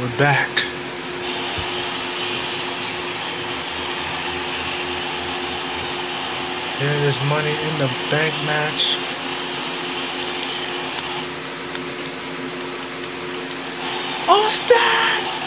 We're back. Here it is money in the bank match. Austin!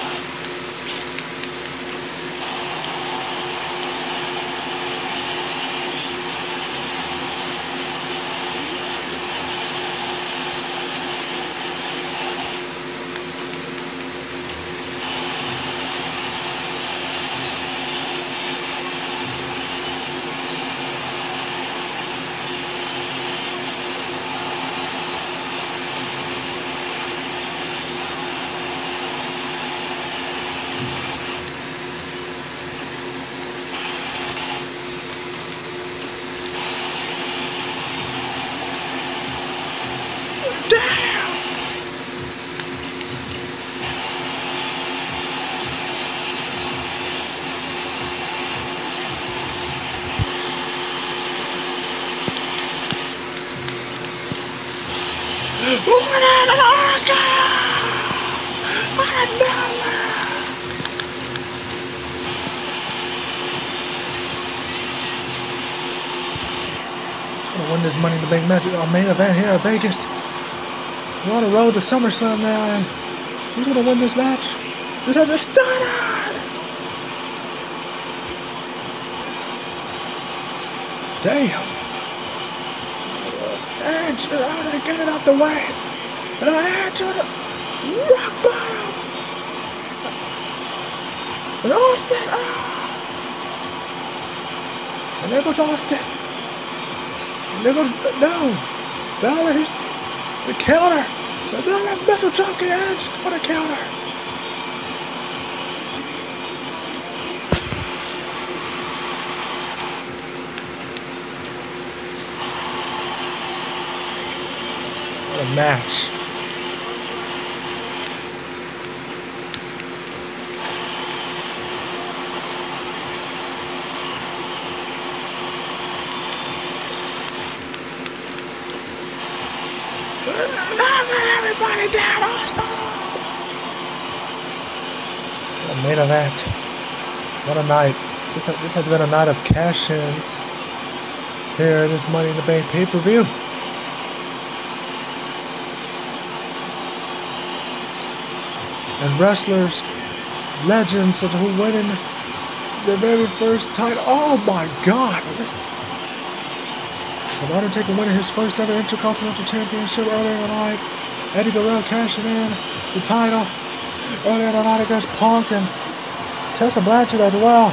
An RKO! Out of nowhere! Just gonna win this Money in the Bank match. Our main event here at Vegas. We're on the road to SummerSlam now, and who's gonna win this match? This has just started! Damn! Edge, get it out the way! And I on the rock bottom! And Austin! ah! And there goes Austin! And there goes, no! Balor, he's the counter! The Balor missile drop edge! What a counter! What a match. Everybody! What a. What a night. This, this has been a night of cash-ins. Here it is Money in the Bank pay-per-view. and wrestlers, legends that who winning their very first title. Oh my God! The Undertaker winning his first ever Intercontinental Championship earlier tonight. Eddie Guerrero cashing in the title earlier tonight against Punk and Tessa Blanchard as well.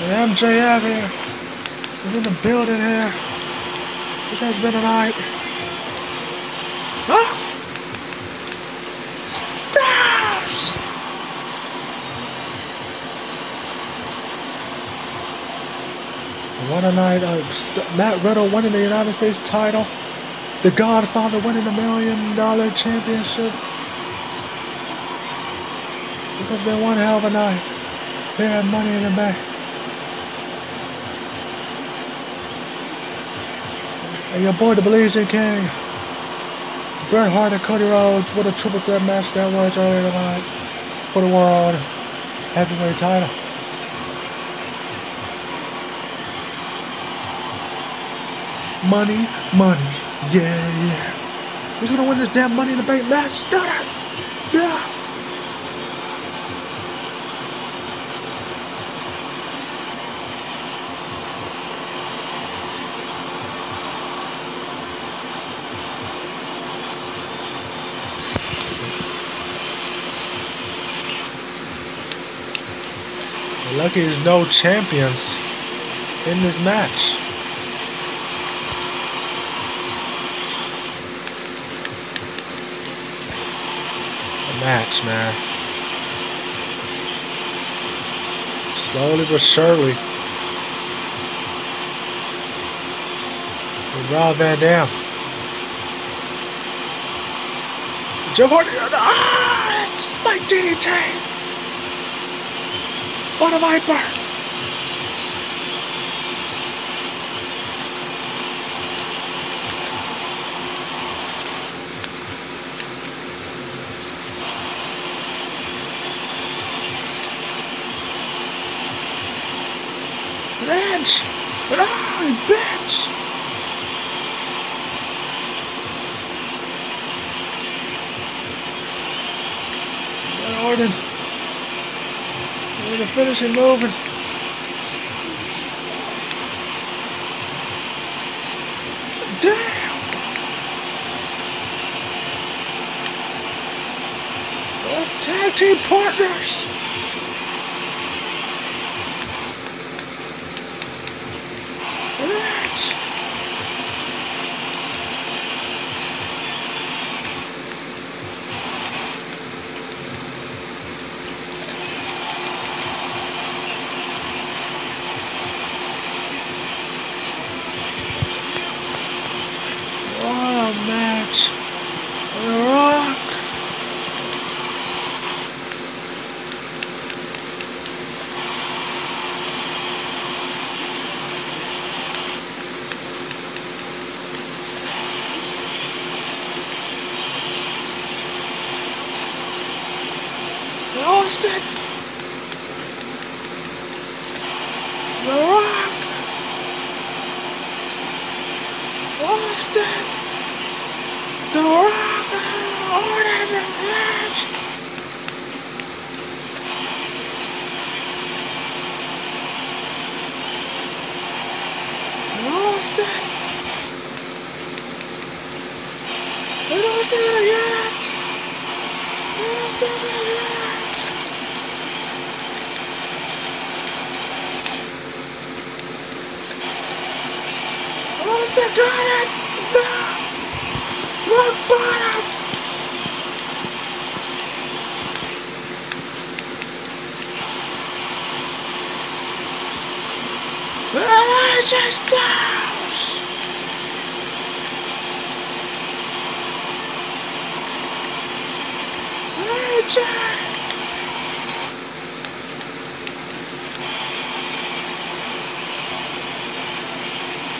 And MJF here is in the building here. This has been a night. Ah! What a night. Uh, Matt Riddle winning the United States title. The Godfather winning the Million Dollar Championship. This has been one hell of a night. Here at Money in the Bank. And your boy, the Belizean King. Bret Hart and Cody Rhodes with a triple threat match that was earlier tonight for the world heavyweight title. Money, money, yeah, yeah. Who's gonna win this damn Money in the Bank match? It! Yeah! Lucky there's no champions in this match. Match, man. Slowly but surely. With Rob Van Dam. Joe Hardy. Ah! It's my DDT! What a viper! Bitch! You bitch! Orton. Orton finishing moving. Damn! The tag team partners! Relax! What a match! The Rock! Austin! The Rock! Austin! The Rock! Orton the match Austin gonna get it! Austin gonna get it! Austin got it! No! Rock bottom! AJ Styles! AJ!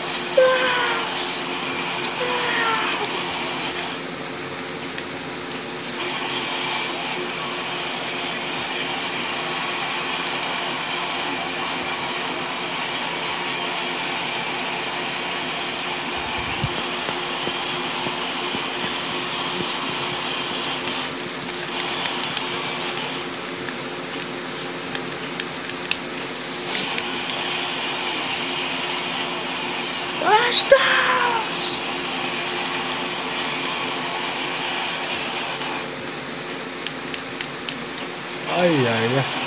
Styles! Styles! AJ Styles! Ay, ay, ay.